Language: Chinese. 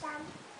三。